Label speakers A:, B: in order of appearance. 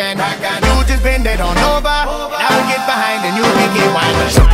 A: and You just bend it on over. I'll get behind and you make it wind.